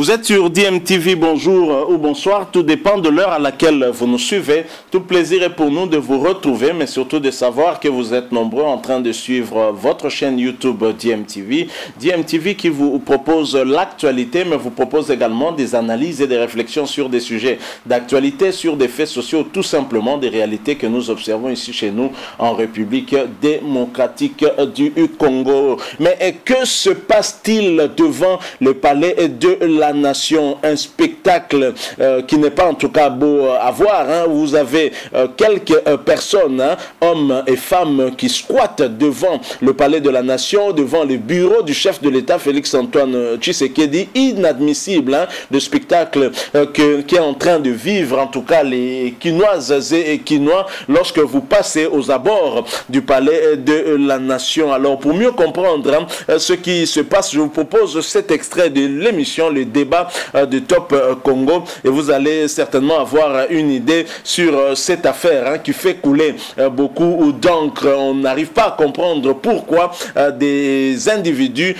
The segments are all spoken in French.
Vous êtes sur DMTV, bonjour euh, ou bonsoir, tout dépend de l'heure à laquelle vous nous suivez. Tout plaisir est pour nous de vous retrouver, mais surtout de savoir que vous êtes nombreux en train de suivre votre chaîne YouTube DMTV. DMTV qui vous propose l'actualité, mais vous propose également des analyses et des réflexions sur des sujets d'actualité, sur des faits sociaux, tout simplement des réalités que nous observons ici chez nous en République démocratique du Congo. Mais que se passe-t-il devant le palais de la nation, un spectacle euh, qui n'est pas en tout cas beau à voir. Hein. Vous avez euh, quelques euh, personnes, hein, hommes et femmes, qui squattent devant le palais de la nation, devant le bureau du chef de l'État, Félix-Antoine Tshisekedi, inadmissible hein, de spectacle que, qui est en train de vivre, en tout cas les Quinoises et Quinois, lorsque vous passez aux abords du palais de la nation. Alors pour mieux comprendre ce qui se passe, je vous propose cet extrait de l'émission Le débat euh, de Top euh, Congo et vous allez certainement avoir une idée sur euh, cette affaire hein, qui fait couler beaucoup d'encre. On n'arrive pas à comprendre pourquoi des individus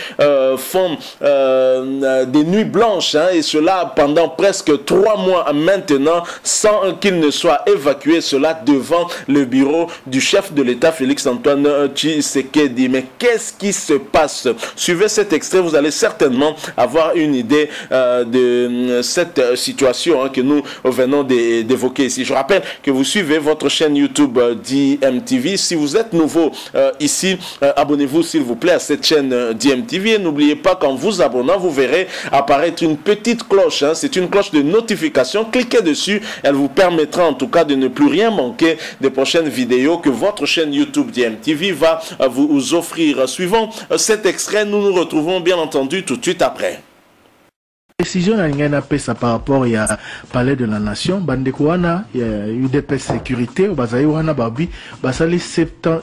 font des nuits blanches hein, et cela pendant presque trois mois maintenant sans qu'ils ne soient évacués, cela devant le bureau du chef de l'État Félix-Antoine Tshisekedi. Mais qu'est-ce qui se passe? Suivez cet extrait, vous allez certainement avoir une idée euh, de euh, cette situation hein, que nous venons d'évoquer ici. Je rappelle que vous suivez votre chaîne YouTube euh, DMTV. Si vous êtes nouveau ici, abonnez-vous s'il vous plaît à cette chaîne DMTV et n'oubliez pas qu'en vous abonnant, vous verrez apparaître une petite cloche. Hein. C'est une cloche de notification. Cliquez dessus. Elle vous permettra en tout cas de ne plus rien manquer des prochaines vidéos que votre chaîne YouTube DMTV va vous offrir. Suivant cet extrait, nous nous retrouvons bien entendu tout de suite après. Décision na ngai napesa par rapport ya palais de la nation bandeko wana ya udp sécurité bazali wana babi basali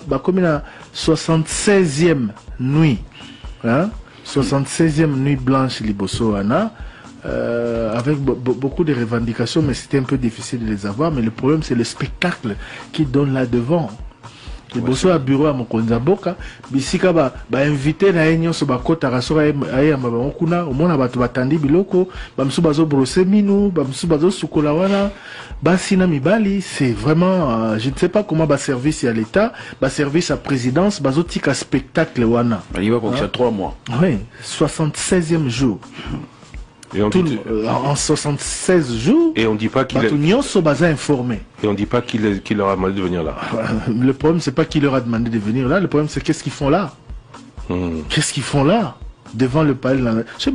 bakomi na 76e nuit hein? 76e nuit blanche liboso wana euh, avec beaucoup de revendications, mais c'était un peu difficile de les avoir. Mais le problème, c'est le spectacle qui donne là devant. Liboso ya bureau ya mokonzi ya mboka bisika bainvite na ye nyonso bakɔtaka soki ayamba bango kuna. Omona bato batandi biloko bamosusu bazobrose minu bamosusu bazosukola wana. Basi na mibali c'est vraiment euh, je ne sais pas comment baservice ya l'état baservice ya présidence bazotika spectacle wana. Balingi bakokisa 3 mois. Oui 76e jour Et on Tout, dit, euh, en 76 jours, et on dit pas qu'il est... informé. Et on dit pas qu'il qu leur a demandé de venir là. Le problème, c'est pas qu'il leur a demandé de venir là. Le problème, c'est qu'est-ce qu'ils font là? Hmm. Qu'est-ce qu'ils font là? Devant le palais si,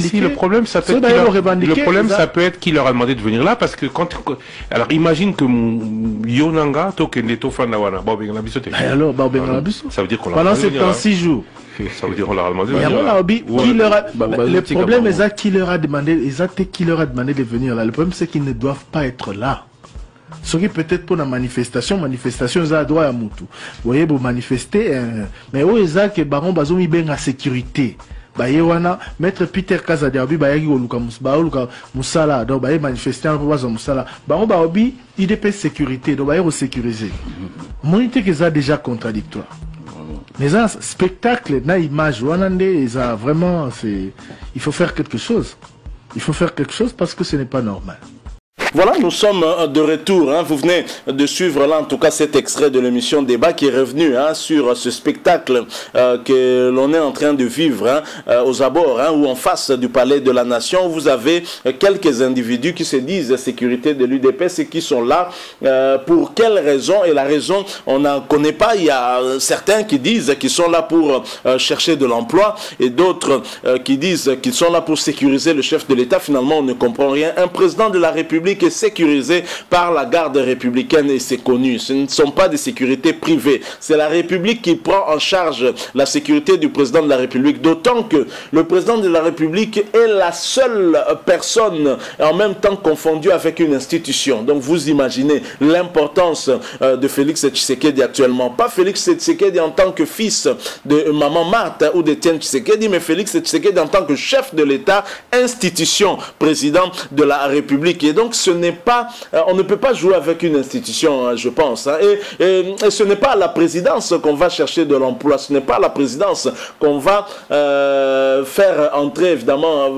si, le problème ça peut être leur... le problème ça peut être qu'il leur a demandé de venir là parce que quand alors imagine que Yonanga tokende to fanda wana ba benga biso te alors ba benga biso ça veut dire qu'on pendant 76 jours ça veut dire qu'on leur a demandé de venir là qui leur a... le problème est qui leur a demandé qui leur a demandé de venir là le problème c'est qu'ils ne doivent pas être là. Soki peut-être mpona manifestation manifestation eza ya droit ya mutu. Boye bomanifeste mais oyo eza ke bango bazomibenga sécurité? Baye wana maître peter kazadi alobi bayaki koluka baoluka mosala donc baye manifeste mpo bazwa mosala bango baobi idp sécurité donc baye kosécurize omoni teke eza déjà contradictoire mais eza spectacle na image eza vraiment il faut faire quelque chose. Il faut faire quelque chose parce que ce n'est pas normal Voilà, nous sommes euh, de retour. Hein. Vous venez de suivre là, en tout cas, cet extrait de l'émission Débat qui est revenu hein, sur ce spectacle euh, que l'on est en train de vivre hein, euh, aux abords hein, ou en face du palais de la nation. Vous avez euh, quelques individus qui se disent sécurité de l'UDPS et qui sont là. Euh, pour quelle raison Et la raison, on n'en connaît pas. Il y a certains qui disent qu'ils sont là pour chercher de l'emploi et d'autres qui disent qu'ils sont là pour sécuriser le chef de l'État. Finalement, on ne comprend rien. Un président de la République est sécurisée par la garde républicaine et c'est connu. Ce ne sont pas des sécurités privées. C'est la République qui prend en charge la sécurité du président de la République. D'autant que le président de la République est la seule personne en même temps confondue avec une institution. Donc vous imaginez l'importance euh, de Félix Tshisekedi actuellement. Pas Félix Tshisekedi en tant que fils de maman Marthe ou d'Étienne Tshisekedi, mais Félix Tshisekedi en tant que chef de l'État, institution, président de la République. Et donc ce n'est pas, euh, on ne peut pas jouer avec une institution, hein, je pense. Hein. Et, ce n'est pas à la présidence qu'on va chercher de l'emploi, ce n'est pas à la présidence qu'on va euh, faire entrer, évidemment,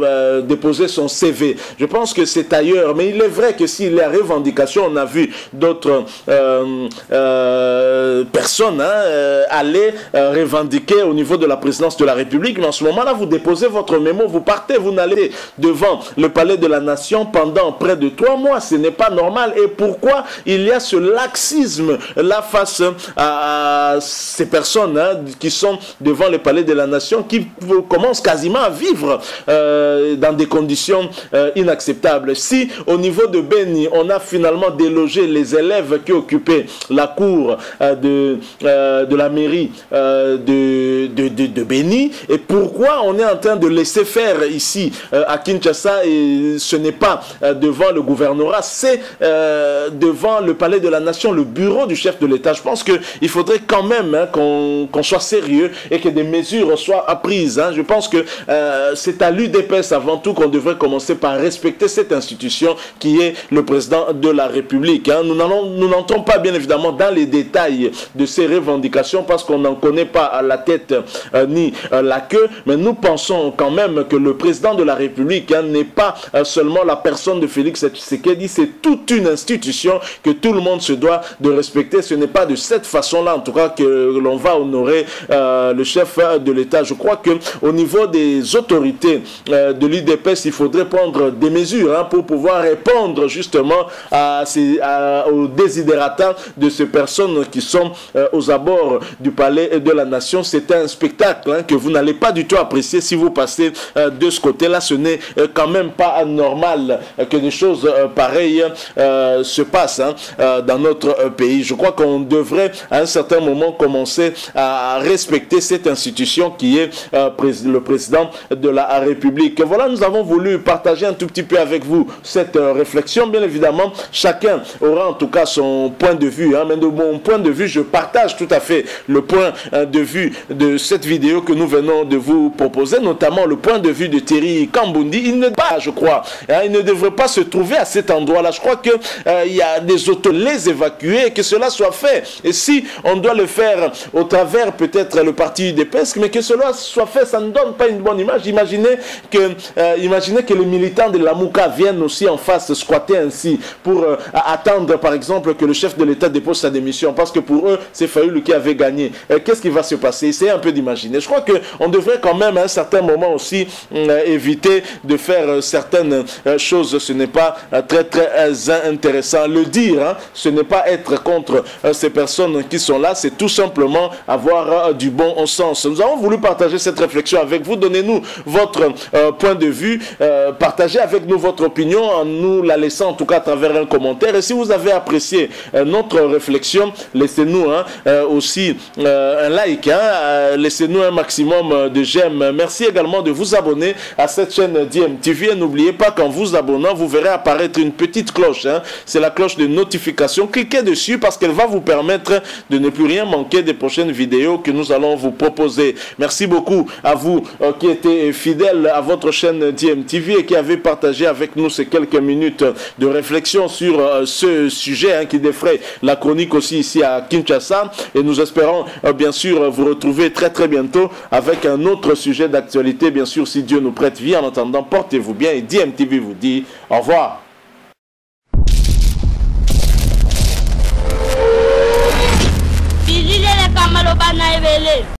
déposer son CV. Je pense que c'est ailleurs. Mais il est vrai que s'il y a revendication, on a vu d'autres euh, euh, personnes hein, euh, aller revendiquer au niveau de la présidence de la République. Mais en ce moment-là, vous déposez votre mémo, vous partez, vous n'allez devant le palais de la nation pendant près de trois mois. Ce n'est pas normal. Et pourquoi il y a ce laxisme là face à, ces personnes hein, qui sont devant le palais de la nation, qui commencent quasiment à vivre dans des conditions inacceptables. Si au niveau de Beni, on a finalement délogé les élèves qui occupaient la cour euh, de, euh, de la mairie euh, de, de, de, de, Beni, et pourquoi on est en train de laisser faire ici à Kinshasa, et ce n'est pas devant le c'est devant le palais de la nation, le bureau du chef de l'État. Je pense qu'il faudrait quand même hein, qu'on soit sérieux et que des mesures soient prises. Hein. Je pense que c'est à l'UDPS avant tout qu'on devrait commencer par respecter cette institution qui est le président de la République. Hein. Nous n'entrons pas bien évidemment dans les détails de ces revendications parce qu'on n'en connaît pas la tête euh, ni euh, la queue, mais nous pensons quand même que le président de la République n'est pas euh, seulement la personne de Félix Tshisekedi, c'est toute une institution que tout le monde se doit de respecter. Ce n'est pas de cette façon-là, en tout cas, que l'on va honorer le chef de l'État. Je crois que au niveau des autorités de l'IDPS, il faudrait prendre des mesures hein, pour pouvoir répondre justement à ces, aux désidératas de ces personnes qui sont euh, aux abords du palais de la nation. C'est un spectacle hein, que vous n'allez pas du tout apprécier si vous passez euh, de ce côté-là. Ce n'est euh, quand même pas anormal que des choses pareilles se passent hein, dans notre pays. Je crois qu'on devrait à un certain moment commencer à respecter cette institution qui est le président de la République. Voilà, nous avons voulu partager un tout petit peu avec vous cette euh, réflexion. Bien évidemment, chacun aura en tout cas son point de vue. Hein. Mais de mon point de vue, je partage tout à fait le point euh, de vue de cette vidéo que nous venons de vous proposer, notamment le point de vue de Thierry Kambundi. Il ne pas, je crois, hein, il ne devrait pas se trouver à cet endroit-là. Je crois qu'il euh, y a des autos les évacuer que cela soit fait. Et si on doit le faire au travers peut-être le parti des pesques, mais que cela soit fait, ça ne donne pas une bonne image. Imaginez que, imaginez que les militants de la Mouka viennent aussi en face squatter ainsi pour euh, attendre par exemple que le chef de l'État dépose sa démission parce que pour eux c'est Fayoul qui avait gagné. Euh, qu'est-ce qui va se passer? Essayez un peu d'imaginer. Je crois qu'on devrait quand même à un certain moment aussi euh, éviter de faire certaines choses. Ce n'est pas très très intéressant. Le dire, hein, ce n'est pas être contre ces personnes qui sont là, c'est tout simplement avoir du bon sens. Nous avons voulu partager cette réflexion avec vous. Donnez-nous votre point de vue, partagez avec nous votre opinion en nous la laissant en tout cas à travers un commentaire. Et si vous avez apprécié euh, notre réflexion, laissez-nous hein, euh, aussi euh, un like, hein, laissez-nous un maximum de j'aime. Merci également de vous abonner à cette chaîne DMTV. Et n'oubliez pas qu'en vous abonnant, vous verrez apparaître une petite cloche. Hein. C'est la cloche de notification. Cliquez dessus parce qu'elle va vous permettre de ne plus rien manquer des prochaines vidéos que nous allons vous proposer. Merci beaucoup à vous qui étiez fidèles à votre chaîne DMTV et qui avez partagé avec nous ces quelques minutes de réflexion sur euh, ce sujet hein, qui défraie la chronique aussi ici à Kinshasa. Et nous espérons euh, bien sûr vous retrouver très très bientôt avec un autre sujet d'actualité. Bien sûr, si Dieu nous prête vie. En attendant, portez-vous bien et DMTV vous dit au revoir. Evelyn.